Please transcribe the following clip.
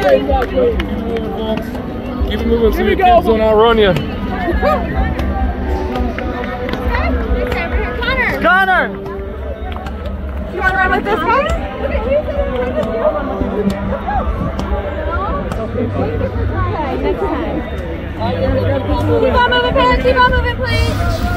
Keep it moving so your kids don't outrun you. Connor! Connor! You want to run with this one? Look at you. Next time. Keep on moving, parents. Keep on moving, please.